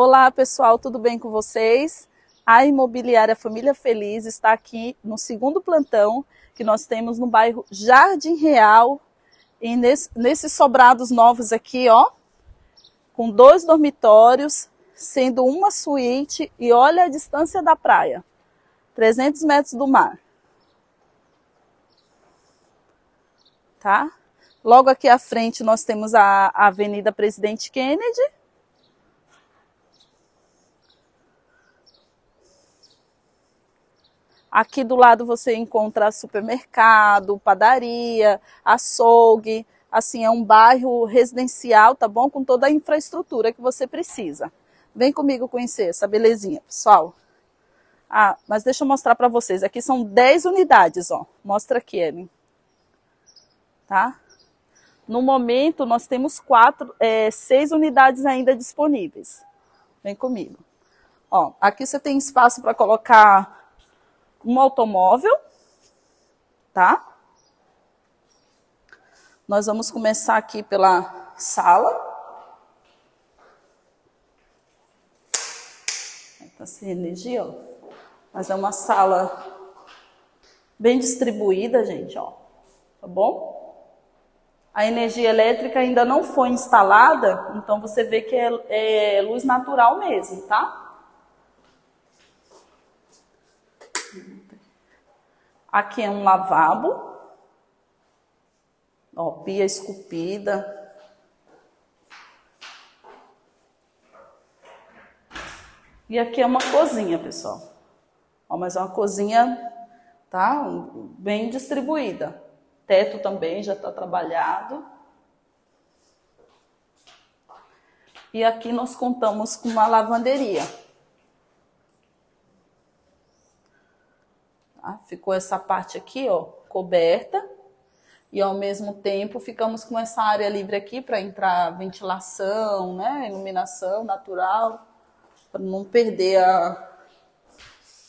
Olá, pessoal, tudo bem com vocês? A Imobiliária Família Feliz está aqui no segundo plantão que nós temos no bairro Jardim Real, e nesse, nesses sobrados novos aqui, ó, com dois dormitórios, sendo uma suíte e olha a distância da praia, 300 metros do mar. Tá? Logo aqui à frente nós temos a Avenida Presidente Kennedy. Aqui do lado você encontra supermercado, padaria, açougue. Assim, é um bairro residencial, tá bom? Com toda a infraestrutura que você precisa. Vem comigo conhecer essa belezinha, pessoal. Ah, mas deixa eu mostrar para vocês. Aqui são 10 unidades, ó. Mostra aqui, Ellen. Tá? No momento, nós temos quatro, é, seis unidades ainda disponíveis. Vem comigo. Ó, aqui você tem espaço para colocar um automóvel, tá? Nós vamos começar aqui pela sala. Tá sem energia, ó. Mas é uma sala bem distribuída, gente, ó. Tá bom? a energia elétrica ainda não foi instalada, então você vê que é, é luz natural mesmo, tá? Aqui é um lavabo, ó, pia esculpida. E aqui é uma cozinha, pessoal. Ó, mas é uma cozinha, tá? Bem distribuída. Teto também já está trabalhado. E aqui nós contamos com uma lavanderia. Ficou essa parte aqui, ó, coberta. E ao mesmo tempo ficamos com essa área livre aqui para entrar ventilação, né, iluminação natural, para não perder a,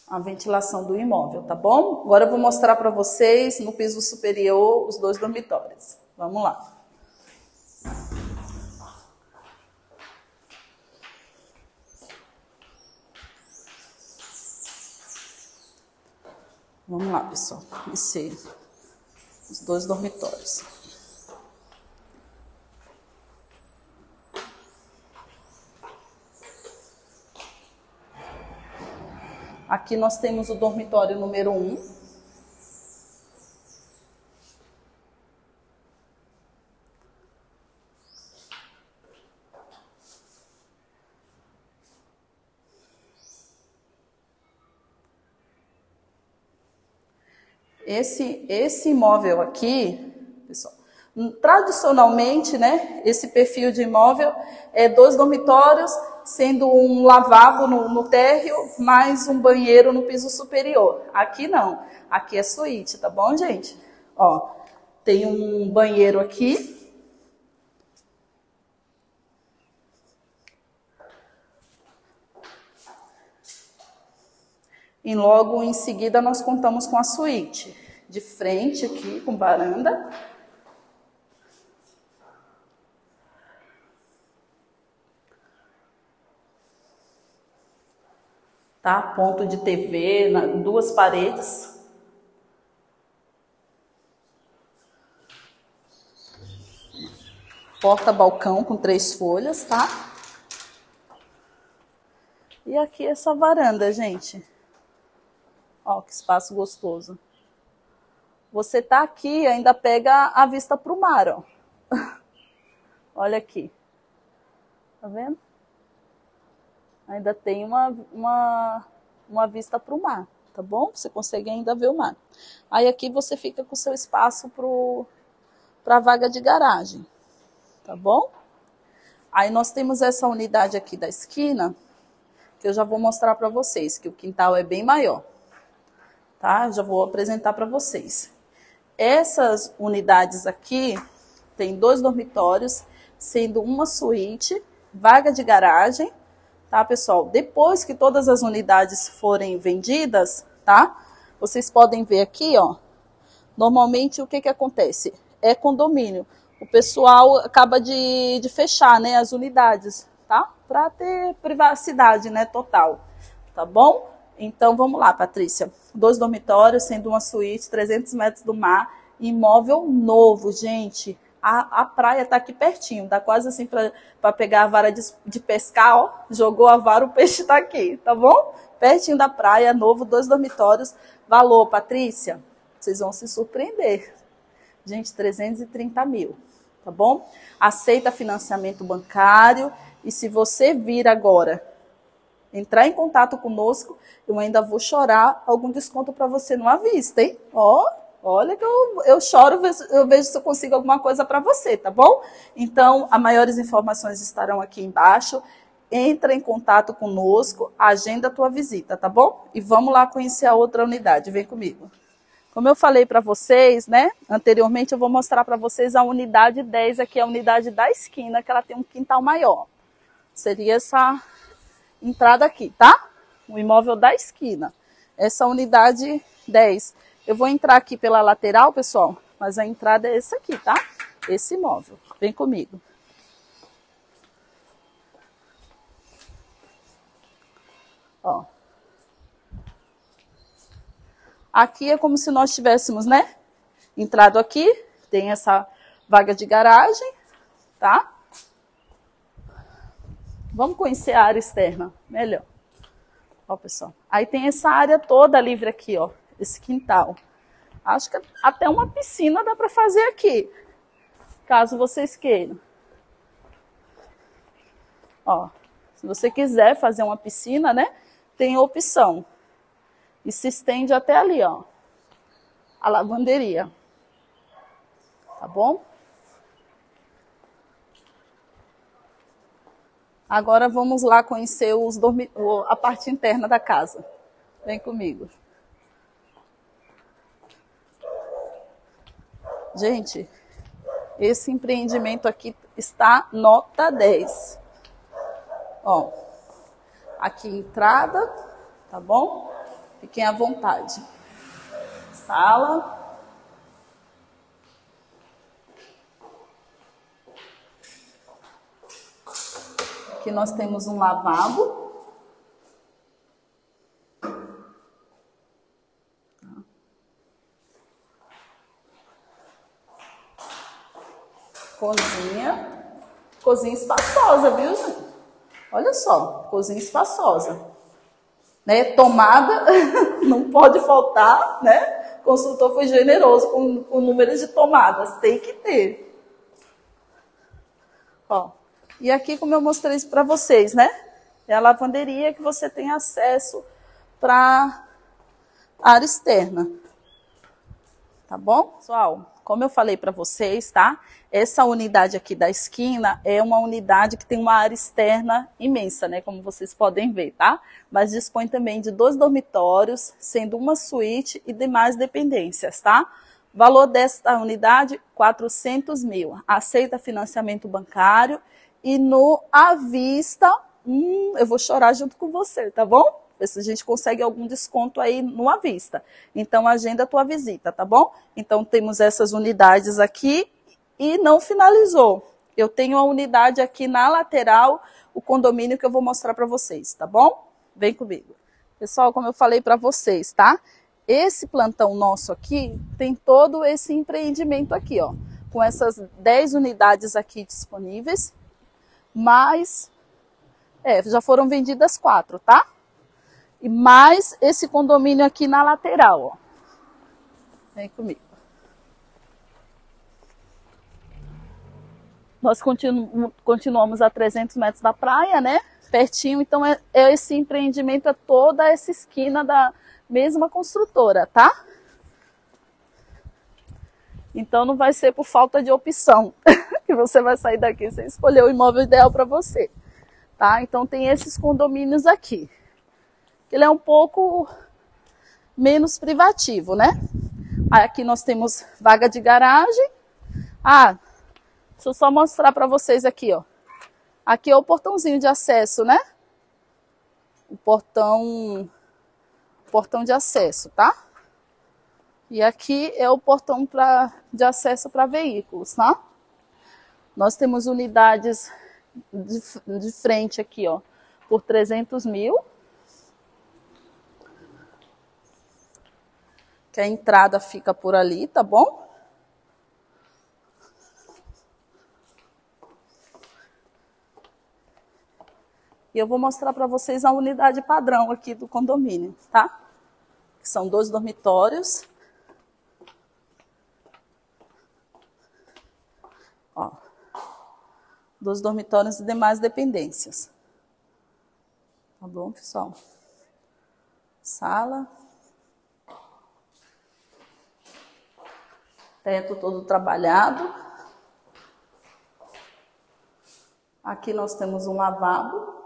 a ventilação do imóvel, tá bom? Agora eu vou mostrar para vocês no piso superior os dois dormitórios. Vamos lá. Vamos lá, pessoal. Esse, os dois dormitórios. Aqui nós temos o dormitório número 1. Um. Esse, esse imóvel aqui, pessoal, tradicionalmente, né, esse perfil de imóvel é dois dormitórios, sendo um lavabo no, no térreo, mais um banheiro no piso superior. Aqui não, aqui é suíte, tá bom, gente? Ó, tem um banheiro aqui. E logo em seguida nós contamos com a suíte. De frente aqui, com varanda. tá? Ponto de TV, na, duas paredes. Porta-balcão com três folhas, tá? E aqui essa varanda, gente. Ó, que espaço gostoso. Você tá aqui ainda pega a vista pro mar, ó. Olha aqui. Tá vendo? ainda tem uma, uma, uma vista para o mar, tá bom? Você consegue ainda ver o mar. Aí aqui você fica com o seu espaço para a vaga de garagem, tá bom? Aí nós temos essa unidade aqui da esquina, que eu já vou mostrar para vocês, que o quintal é bem maior, tá? Já vou apresentar para vocês. Essas unidades aqui tem dois dormitórios, sendo uma suíte, vaga de garagem tá, pessoal? Depois que todas as unidades forem vendidas, tá? Vocês podem ver aqui, ó. Normalmente o que que acontece? É condomínio. O pessoal acaba de, de fechar, né, as unidades, tá? para ter privacidade, né, total. Tá bom? Então vamos lá, Patrícia. Dois dormitórios, sendo uma suíte, 300 metros do mar, imóvel novo, gente. A, a praia tá aqui pertinho, dá quase assim para pegar a vara de, de, pescar, ó. Jogou a vara, o peixe tá aqui, tá bom? Pertinho da praia, novo, dois dormitórios. Valor, Patrícia, vocês vão se surpreender. Gente, 330 mil, tá bom? Aceita financiamento bancário. E se você vir agora entrar em contato conosco, eu ainda vou chorar algum desconto para você no vista, hein? Ó, olha que eu, eu choro, eu vejo se eu consigo alguma coisa para você, tá bom? Então, as maiores informações estarão aqui embaixo. Entra em contato conosco, agenda a tua visita, tá bom? E vamos lá conhecer a outra unidade. Vem comigo. Como eu falei para vocês, né, anteriormente, eu vou mostrar para vocês a unidade 10, aqui é a unidade da esquina, que ela tem um quintal maior. Seria essa entrada aqui, tá? O imóvel da esquina. Essa unidade 10. Eu vou entrar aqui pela lateral, pessoal, mas a entrada é essa aqui, tá? Esse imóvel. Vem comigo. Ó. Aqui é como se nós tivéssemos, né? Entrado aqui, tem essa vaga de garagem, tá? Vamos conhecer a área externa melhor. Ó, pessoal. Aí tem essa área toda livre aqui, ó. Esse quintal. Acho que até uma piscina dá para fazer aqui. Caso vocês queiram. Ó, se você quiser fazer uma piscina, né? Tem opção. E se estende até ali, ó. A lavanderia. Tá bom? Agora vamos lá conhecer dormi... a parte interna da casa. Vem comigo. Gente, esse empreendimento aqui está nota 10. Ó, aqui entrada, tá bom? Fiquem à vontade. Sala. Aqui nós temos um lavabo. Cozinha. Cozinha espaçosa, viu, gente? Olha só, cozinha espaçosa. Né? Tomada, não pode faltar, né? O consultor foi generoso com, com o número de tomadas, tem que ter. Ó, e aqui, como eu mostrei isso para vocês, né? É a lavanderia que você tem acesso para área externa. Tá bom? Pessoal, como eu falei para vocês, tá? Essa unidade aqui da esquina é uma unidade que tem uma área externa imensa, né? Como vocês podem ver, tá? Mas dispõe também de dois dormitórios, sendo uma suíte e demais dependências, tá? Valor desta unidade, 400 mil. Aceita financiamento bancário e no à vista, hum, eu vou chorar junto com você, tá bom? Ver se a gente consegue algum desconto aí no à vista. Então, agenda a tua visita, tá bom? Então, temos essas unidades aqui e não finalizou. Eu tenho a unidade aqui na lateral, o condomínio que eu vou mostrar para vocês, tá bom? Vem comigo. Pessoal, como eu falei para vocês, tá? Esse plantão nosso aqui tem todo esse empreendimento aqui, ó. Com essas 10 unidades aqui disponíveis mais. É, já foram vendidas quatro, tá? E mais esse condomínio aqui na lateral, ó. Vem comigo. Nós continu continuamos a 300 metros da praia, né? Pertinho, então é, é esse empreendimento, é toda essa esquina da mesma construtora, tá? Então não vai ser por falta de opção que você vai sair daqui sem escolher o imóvel ideal para você. Tá? Então tem esses condomínios aqui. Ele é um pouco menos privativo, né? Aqui nós temos vaga de garagem. Ah, deixa eu só mostrar para vocês aqui, ó. Aqui é o portãozinho de acesso, né? O portão, portão de acesso, tá? E aqui é o portão pra, de acesso para veículos, tá? Nós temos unidades de, de frente aqui, ó, por 300 mil. Que a entrada fica por ali, tá bom? E eu vou mostrar para vocês a unidade padrão aqui do condomínio, tá? São dois dormitórios. Ó, dos dormitórios e demais dependências. Tá bom, pessoal? Sala. Teto todo trabalhado. Aqui nós temos um lavabo.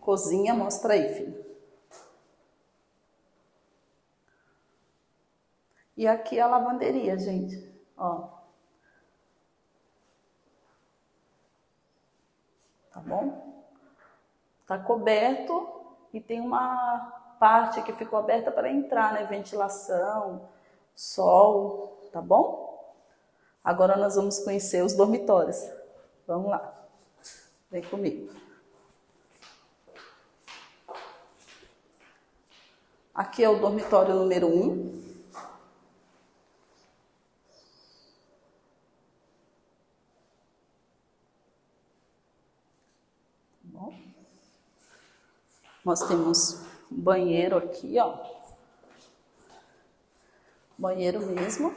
Cozinha, mostra aí, filho. E aqui é a lavanderia, gente. Ó. Tá bom? Tá coberto e tem uma parte que ficou aberta para entrar, né? Ventilação, sol, tá bom? Agora nós vamos conhecer os dormitórios. Vamos lá. Vem comigo. Aqui é o dormitório número 1. Um. Nós temos banheiro aqui, ó. Banheiro mesmo.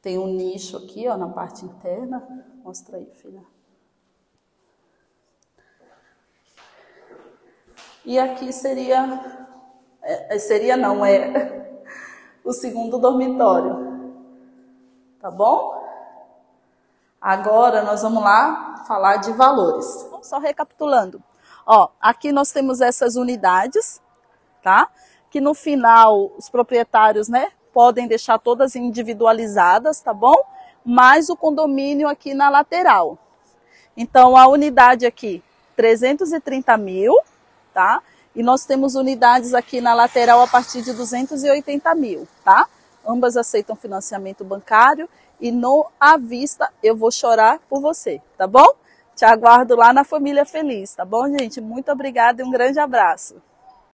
Tem um nicho aqui, ó, na parte interna. Mostra aí, filha. E aqui seria, é, seria não, é o segundo dormitório. Tá bom? Agora nós vamos lá falar de valores só recapitulando. Ó, aqui nós temos essas unidades, tá? Que no final os proprietários, né, podem deixar todas individualizadas, tá bom? Mais o condomínio aqui na lateral. Então, a unidade aqui, 330 mil, tá? E nós temos unidades aqui na lateral a partir de 280 mil, tá? Ambas aceitam financiamento bancário e no à vista eu vou chorar por você, tá bom? Te aguardo lá na Família Feliz, tá bom, gente? Muito obrigada e um grande abraço.